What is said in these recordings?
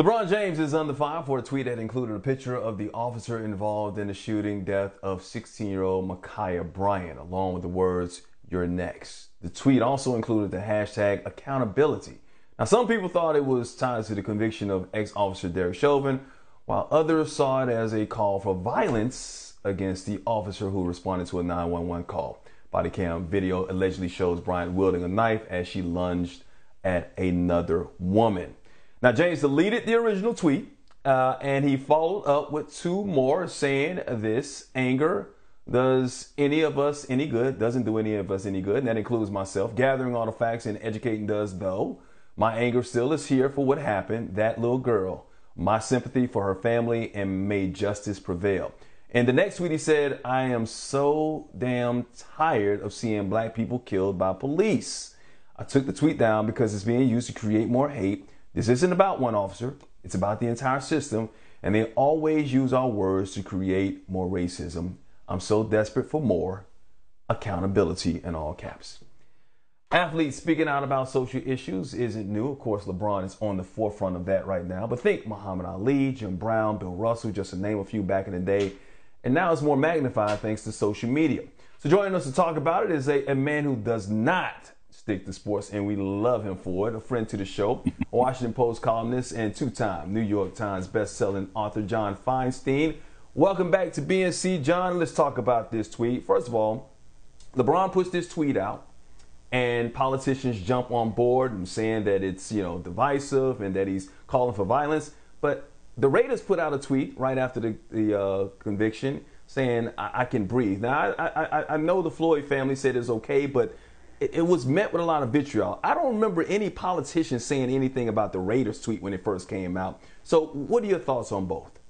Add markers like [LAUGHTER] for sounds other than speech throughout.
LeBron James is under fire for a tweet that included a picture of the officer involved in the shooting death of 16 year old Ma'Khia Bryant, along with the words, You're next. The tweet also included the hashtag accountability. Now, some people thought it was tied to the conviction of ex officer Derek Chauvin, while others saw it as a call for violence against the officer who responded to a 911 call. Body cam video allegedly shows Bryant wielding a knife as she lunged at another woman. Now, James deleted the original tweet uh, and he followed up with two more saying this anger does any of us any good, doesn't do any of us any good, and that includes myself. Gathering all the facts and educating does, though. My anger still is here for what happened, that little girl. My sympathy for her family and may justice prevail. And the next tweet he said, I am so damn tired of seeing black people killed by police. I took the tweet down because it's being used to create more hate this isn't about one officer, it's about the entire system, and they always use our words to create more racism. I'm so desperate for more accountability in all caps. Athletes speaking out about social issues isn't new. Of course, LeBron is on the forefront of that right now. But think Muhammad Ali, Jim Brown, Bill Russell, just to name a few back in the day. And now it's more magnified thanks to social media. So joining us to talk about it is a, a man who does not stick to sports, and we love him for it. A friend to the show, [LAUGHS] Washington Post columnist and two-time New York Times best-selling author John Feinstein. Welcome back to BNC, John. Let's talk about this tweet. First of all, LeBron puts this tweet out, and politicians jump on board and saying that it's you know divisive and that he's calling for violence. But the Raiders put out a tweet right after the, the uh, conviction saying I, I, can breathe. Now I, I I know the Floyd family said it's okay, but it, it, was met with a lot of vitriol. I don't remember any politician saying anything about the Raiders tweet when it first came out. So, what are your thoughts on both?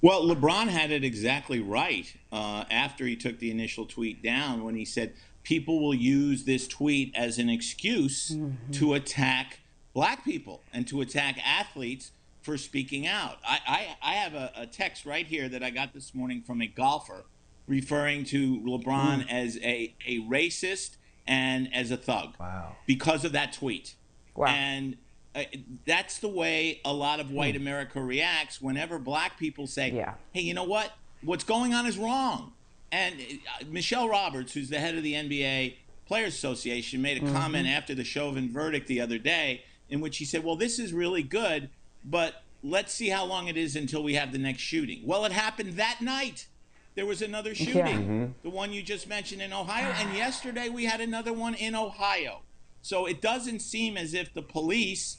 Well, LeBron had it exactly right uh, after he took the initial tweet down when he said people will use this tweet as an excuse mm-hmm. to attack black people and to attack athletes for speaking out. I, I, I have a, a, text right here that I got this morning from a golfer referring to LeBron mm. as a, a racist and as a thug. Wow. Because of that tweet. Wow. And uh, that's the way a lot of white hmm. America reacts whenever black people say, yeah. hey, you know what? What's going on is wrong. And uh, Michele Roberts, who's the head of the NBA Players Association, made a mm-hmm. comment after the Chauvin verdict the other day in which he said, well, this is really good, but let's see how long it is until we have the next shooting. Well, it happened that night there was another shooting, yeah. mm-hmm. the one you just mentioned in Ohio, and yesterday we had another one in Ohio. So it doesn't seem as if the police,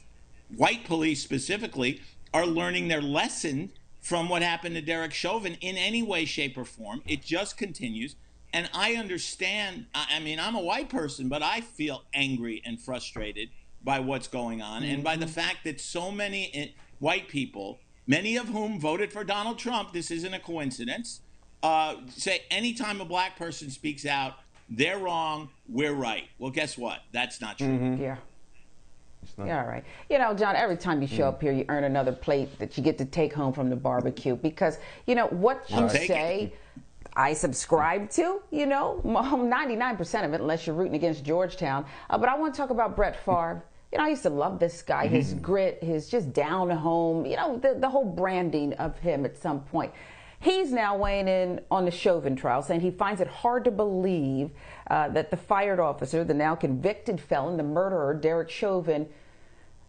white police specifically, are learning their lesson from what happened to Derek Chauvin in any way, shape, or form. It just continues. And I understand, I mean, I'm a white person, but I feel angry and frustrated by what's going on mm-hmm. and by the mm-hmm. fact that so many eh, white people, many of whom voted for Donald Trump, this isn't a coincidence, uh, say anytime a black person speaks out, they're wrong, we're right. Well, guess what? That's not true. Mm-hmm. Yeah. Yeah, all right. You know, John, every time you show mm. up here, you earn another plate that you get to take home from the barbecue because, you know, what you say, I subscribe to, you know, [LAUGHS] 99% of it, unless you're rooting against Georgetown. Uh, but I want to talk about Brett Favre. [LAUGHS] You know, I used to love this guy, mm-hmm. his grit, his just down home, you know, the, the whole branding of him at some point. He's now weighing in on the Chauvin trial, saying he finds it hard to believe uh, that the fired officer, the now convicted felon, the murderer, Derek Chauvin,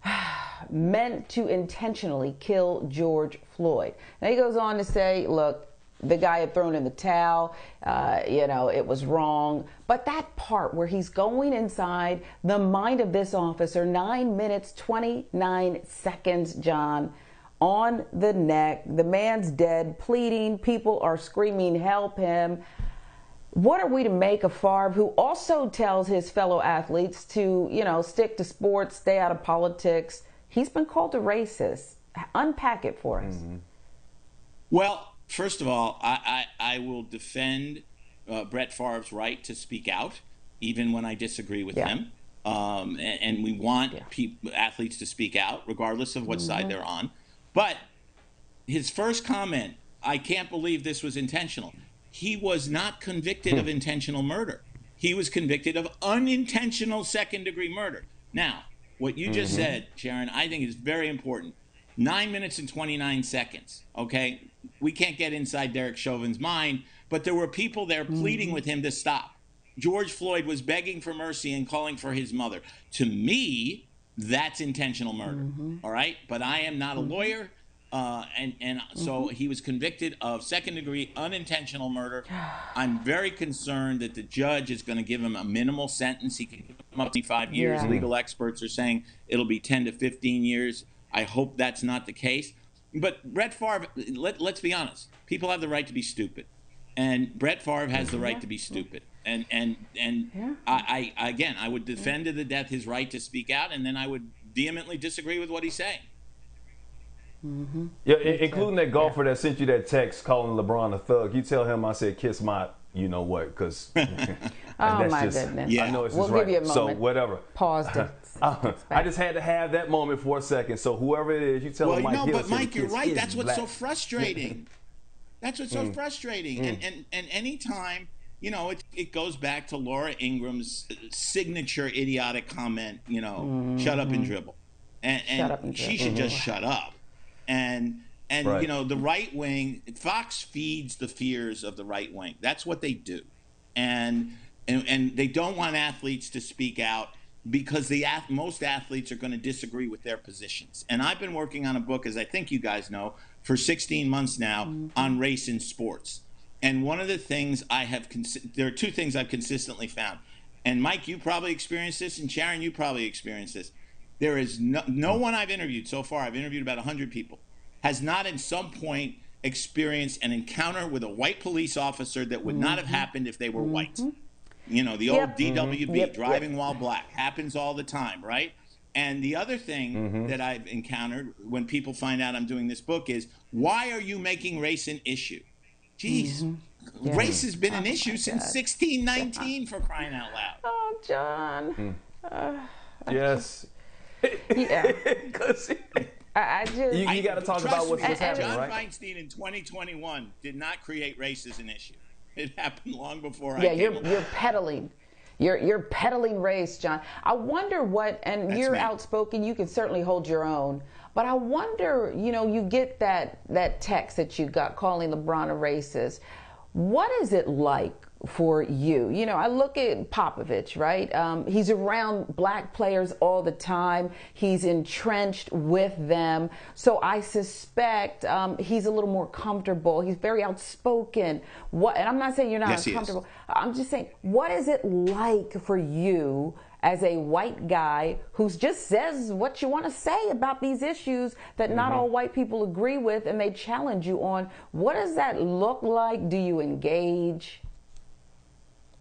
[SIGHS] meant to intentionally kill George Floyd. Now he goes on to say, look, the guy had thrown in the towel, uh, you know, it was wrong. But that part where he's going inside the mind of this officer, nine minutes, 29 seconds, John, on the neck. The man's dead, pleading. People are screaming, help him. What are we to make of Favre, who also tells his fellow athletes to, you know, stick to sports, stay out of politics? He's been called a racist. Unpack it for us. Mm-hmm. Well, first of all, I, I, I will defend uh, Brett Favre's right to speak out, even when I disagree with yeah. him. Um, and, and, we want yeah. athletes to speak out, regardless of what mm-hmm. side they're on. But his first comment, I can't believe this was intentional. He was not convicted of hmm. intentional murder. He was convicted of unintentional second degree murder. Now, what you just mm-hmm. said, Sharon, I think is very important. Nine minutes and 29 seconds. Okay. We can't get inside Derek Chauvin's mind, but there were people there pleading with him to stop. George Floyd was begging for mercy and calling for his mother. To me, that's intentional murder. Mm-hmm. all right. But I am not a mm-hmm. lawyer. Uh, and and so mm-hmm. he was convicted of second degree unintentional murder. [SIGHS] I'm very concerned that the judge is going to give him a minimal sentence. He can give him up to five years. Yeah. Legal experts are saying it'll be 10 to 15 years. I hope that's not the case. But Brett Favre, let, let's be honest, people have the right to be stupid. And Brett Favre has the right to be stupid. And and and Yeah. I, I again I would defend to the death his right to speak out, and then I would vehemently disagree with what he's saying. Mm-hmm. Yeah, i- including that golfer that sent you that text calling LeBron a thug. You tell him I said kiss my, you know what, because [LAUGHS] Oh, my goodness. Yeah. I know it's We'll just give right. you a moment. So whatever. Pause [LAUGHS] to Uh, I just had to have that moment for a second. So whoever it is, you tell Well, him Mike no, Hill but Mike, you're right. That's what's so frustrating. That's what's so mm. frustrating. And mm. and and anytime you know, it it goes back to Laura Ingraham's signature idiotic comment. You know, shut up and mm-hmm. dribble, and, and, and she dribble. should just shut up. And and Right. you know, the right wing, Fox feeds the fears of the right wing. That's what they do, and and, and they don't want athletes to speak out because the ath- most athletes are going to disagree with their positions. And I've been working on a book, as I think you guys know, for 16 months now mm-hmm. on race in sports. And one of the things I have, there are two things I've consistently found. And Mike, you probably experienced this, and Sharon, you probably experienced this. There is no, no one I've interviewed so far, I've interviewed about 100 people, has not at some point experienced an encounter with a white police officer that would not have mm-hmm. happened if they were mm-hmm. white. You know, the old Yep. DWB, mm-hmm. Yep, driving while black, happens all the time, right? And the other thing that I've encountered when people find out I'm doing this book is why are you making race an issue? Jeez, mm-hmm. race has been an issue since 1619 for crying out loud. Oh, John. Hmm. Uh, yes. Yeah. [LAUGHS] I, I just. You- got to talk trust about what's, me, what's happening, John right? Feinstein in 2021 did not create race as an issue. It happened long before I yeah, you're along. you're peddling. You're you're peddling race, John. I wonder what, and That's you're me. outspoken. You can certainly hold your own. But I wonder, you know, you get that that text that you got calling LeBron a racist. What is it like for you? You know, I look at Popovich, right? Um, he's around black players all the time. He's entrenched with them. So I suspect um, he's a little more comfortable. He's very outspoken. What? And I'm not saying you're not Yes, he comfortable. I'm just saying, what is it like for you as a white guy who just says what you want to say about these issues that not Mm-hmm. all white people agree with and they challenge you on? What does that look like? Do you engage?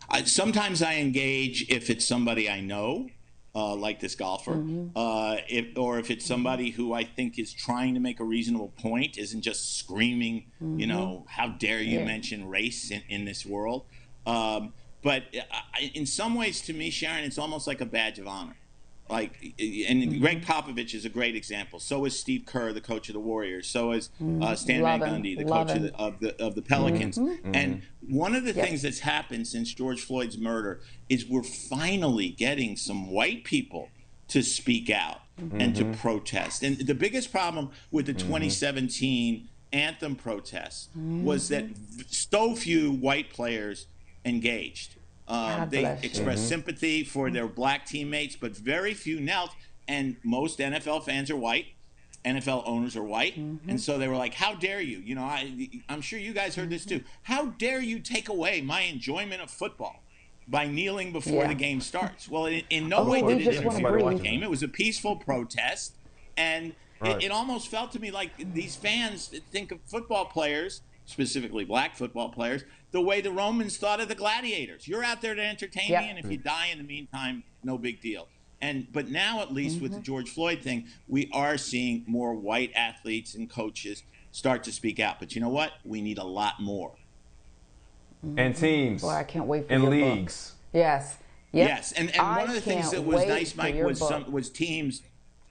I, sometimes I engage if it's somebody I know, uh, like this golfer, uh, if, or if it's somebody who I think is trying to make a reasonable point, isn't just screaming, you know, how dare you Yeah. mention race in, in this world. Um, but uh, I, in some ways, to me, Sharon, it's almost like a badge of honor. Like, and mm-hmm. Gregg Popovich is a great example. So is Steve Kerr, the coach of the Warriors. So is uh, mm-hmm. Stan Van Love him. Gundy, the Love coach of the, of the of the Pelicans. Mm-hmm. And one of the Yep. things that's happened since George Floyd's murder is we're finally getting some white people to speak out and to protest. And the biggest problem with the 2017 anthem protests was that so few white players engaged. Um, they bless you. expressed sympathy for their black teammates, but very few knelt. And most NFL fans are white. NFL owners are white, Mm-hmm. and so they were like, "How dare you?" You know, I, I'm sure you guys heard this too. How dare you take away my enjoyment of football by kneeling before Yeah. the game starts? Well, in, in no Oh, way did it interfere with the breathe. game. It was a peaceful protest, and Right. it, it almost felt to me like these fans think of football players, specifically black football players, the way the Romans thought of the gladiators. You're out there to entertain Yep. me, and if you die in the meantime, no big deal. And but now, at least with the Mm-hmm. George Floyd thing, we are seeing more white athletes and coaches start to speak out. But you know what? We need a lot more. And teams. Boy, I can't wait for and your book. leagues. Yes. Yep. Yes, and, and I one of the things can't that was nice, Mike, was book. some was teams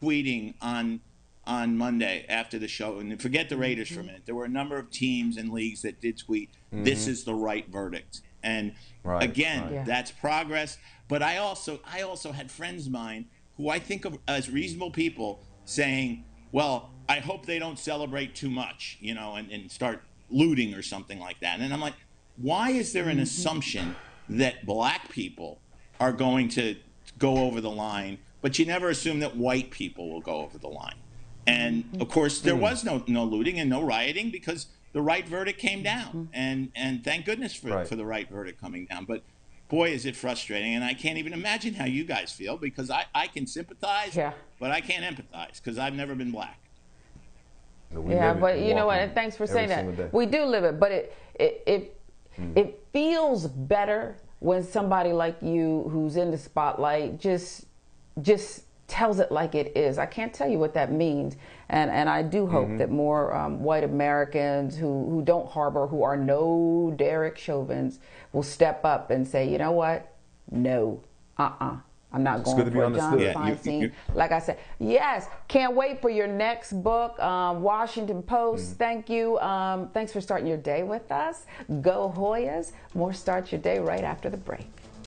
tweeting on on Monday after the show, and forget the Raiders Mm-hmm. for a minute. There were a number of teams and leagues that did tweet, "This is the right verdict," and Right, again, right. Yeah. that's progress. But I also I also had friends of mine who I think of as reasonable people saying, "Well, I hope they don't celebrate too much, you know, and, and start looting or something like that. And I'm like, why is there an Mm-hmm. assumption that black people are going to go over the line, but you never assume that white people will go over the line? And of course, there mm. was no no looting and no rioting because the right verdict came down, mm-hmm. and and thank goodness for Right. for the right verdict coming down. But boy, is it frustrating, and I can't even imagine how you guys feel because I I can sympathize, Yeah. but I can't empathize because I've never been black. We yeah, but you know what? And thanks for saying that. day. We do live it, but it it it, it feels better when somebody like you, who's in the spotlight, just just tells it like it is. I can't tell you what that means, and and I do hope Mm-hmm. that more um, white Americans who who don't harbor, who are no Derek Chauvins, will step up and say, you know what? No, uh, uh I'm not going good to be for John. Yeah, you- Feinstein. you- like I said, yes, can't wait for your next book, um, Washington Post. Thank you. Um, thanks for starting your day with us. Go Hoyas. More start your day right after the break.